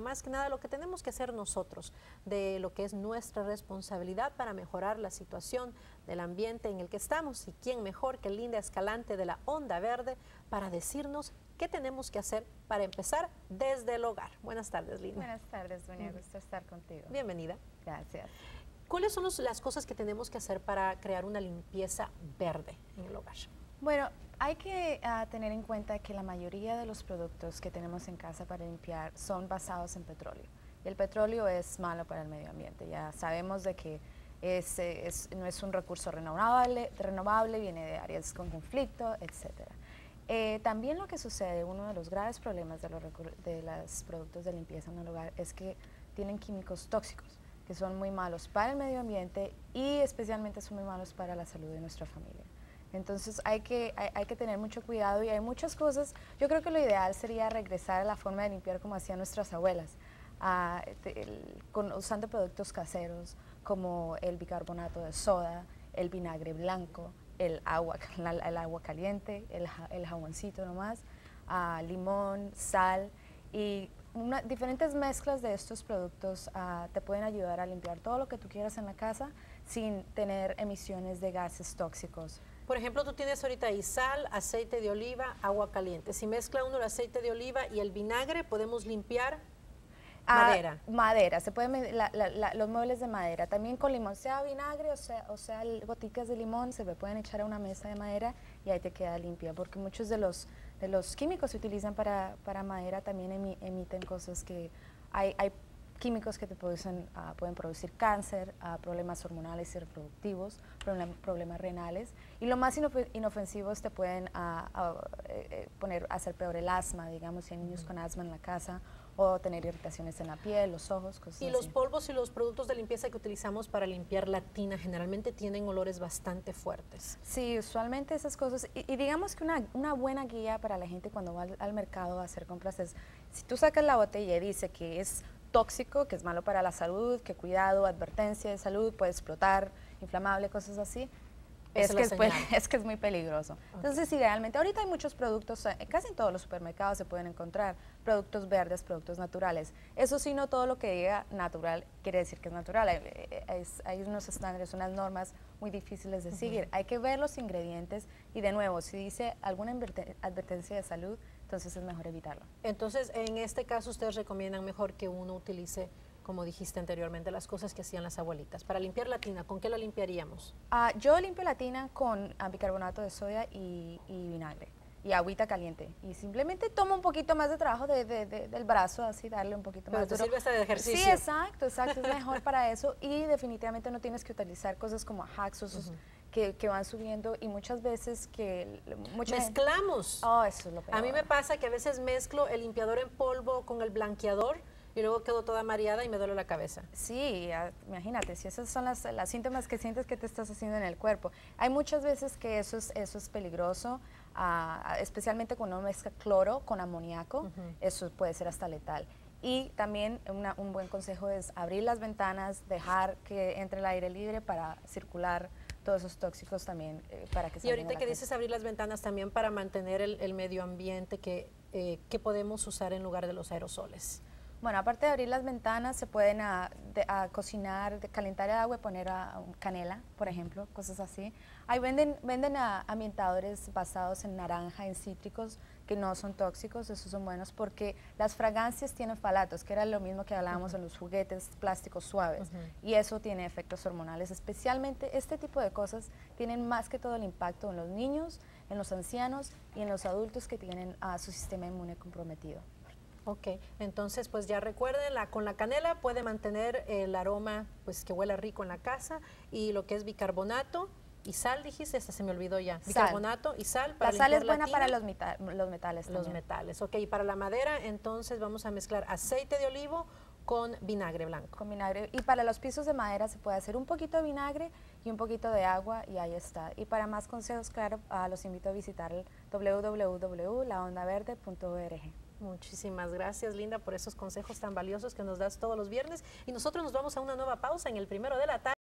pero más que nada lo que tenemos que hacer nosotros, de lo que es nuestra responsabilidad para mejorar la situación del ambiente en el que estamos y quién mejor que Linda Escalante de la Onda Verde para decirnos qué tenemos que hacer para empezar desde el hogar. Buenas tardes, Linda. Buenas tardes, Dunia. Gusto estar contigo. Bienvenida. Gracias. ¿Cuáles son las cosas que tenemos que hacer para crear una limpieza verde en el hogar? Bueno, hay que uh, tener en cuenta que la mayoría de los productos que tenemos en casa para limpiar son basados en petróleo. Y el petróleo es malo para el medio ambiente. Ya sabemos de que no es un recurso renovable, renovable, viene de áreas con conflicto, etc. Eh, también lo que sucede, uno de los graves problemas de los, de productos de limpieza en el hogar es que tienen químicos tóxicos que son muy malos para el medio ambiente y especialmente son muy malos para la salud de nuestra familia. Entonces hay que, hay, que tener mucho cuidado y hay muchas cosas. Yo creo que lo ideal sería regresar a la forma de limpiar como hacían nuestras abuelas, usando productos caseros como el bicarbonato de soda, el vinagre blanco, el agua, el agua caliente, el, el jaboncito nomás, limón, sal y diferentes mezclas de estos productos ah, te pueden ayudar a limpiar todo lo que tú quieras en la casa sin tener emisiones de gases tóxicos. Por ejemplo, tú tienes ahorita ahí sal, aceite de oliva, agua caliente. Si mezcla uno el aceite de oliva y el vinagre, podemos limpiar ah, madera. madera, se pueden los muebles de madera. También con limón, sea vinagre o sea, o sea goticas de limón, se pueden echar a una mesa de madera y ahí te queda limpia, porque muchos de los, de los químicos que se utilizan para, para madera también emiten cosas que hay, hay químicos que te producen, ah, pueden producir cáncer, uh, problemas hormonales y reproductivos, problemas renales. Y lo más inofensivos te pueden uh, poner, hacer peor el asma, digamos, si hay niños con asma en la casa, o tener irritaciones en la piel, los ojos, cosas Y los polvos y los productos de limpieza que utilizamos para limpiar la tina generalmente tienen olores bastante fuertes. Sí, usualmente esas cosas. Y, digamos que una, una, buena guía para la gente cuando va al, al mercado a hacer compras es, si tú sacas la botella y dice que es tóxico, que es malo para la salud, que cuidado, advertencia de salud, puede explotar, inflamable, cosas así, es que es, es que es, muy peligroso. Entonces, idealmente, ahorita hay muchos productos, eh, casi en todos los supermercados se pueden encontrar productos verdes, productos naturales. Eso sí, no todo lo que diga natural quiere decir que es natural. Hay, unos estándares, unas normas muy difíciles de seguir. Hay que ver los ingredientes y, de nuevo, si dice alguna advertencia de salud, entonces es mejor evitarlo. Entonces, en este caso, ustedes recomiendan mejor que uno utilice como dijiste anteriormente, las cosas que hacían las abuelitas. Para limpiar la tina, ¿con qué la limpiaríamos? Ah, yo limpio la tina con bicarbonato de soya y, vinagre y agüita caliente. Y simplemente tomo un poquito más de trabajo de, del brazo, así darle un poquito más te sirve hasta de ejercicio. Sí, exacto, exacto, es mejor para eso. Y definitivamente no tienes que utilizar cosas como hacks que, que, van subiendo y muchas veces que... Mezclamos. Oh, eso es lo peor. A mí me pasa que a veces mezclo el limpiador en polvo con el blanqueador y luego quedo toda mareada y me duele la cabeza. Sí, imagínate, si esas son las, las, síntomas que sientes que te estás haciendo en el cuerpo. Hay muchas veces que eso es, eso es peligroso, uh, especialmente cuando uno mezcla cloro con amoníaco, eso puede ser hasta letal. Y también una, un buen consejo es abrir las ventanas, dejar que entre el aire libre para circular todos esos tóxicos también eh, para que se Y ahorita que dices abrir las ventanas también para mantener el, el medio ambiente que, eh, que podemos usar en lugar de los aerosoles. Bueno, aparte de abrir las ventanas, se pueden a, cocinar, calentar el agua y poner a, canela, por ejemplo, cosas así. Ahí venden, venden ambientadores basados en naranja, en cítricos, que no son tóxicos, esos son buenos porque las fragancias tienen falatos, que era lo mismo que hablábamos en los juguetes plásticos suaves, y eso tiene efectos hormonales. Especialmente este tipo de cosas tienen más que todo el impacto en los niños, en los ancianos y en los adultos que tienen a su sistema inmune comprometido. Ok, entonces pues ya recuerden, la, con la canela puede mantener el aroma pues que huela rico en la casa y lo que es bicarbonato y sal, dijiste, esta se me olvidó ya. Bicarbonato y sal para La sal es buena para los, los metales Los metales, ok. Y para la madera, entonces vamos a mezclar aceite de olivo con vinagre blanco. Con vinagre. Y para los pisos de madera se puede hacer un poquito de vinagre y un poquito de agua y ahí está. Y para más consejos, claro, uh, los invito a visitar www.laondaverde.org. Muchísimas gracias, Linda, por esos consejos tan valiosos que nos das todos los viernes. Y nosotros nos vamos a una nueva pausa en el primero de la tarde.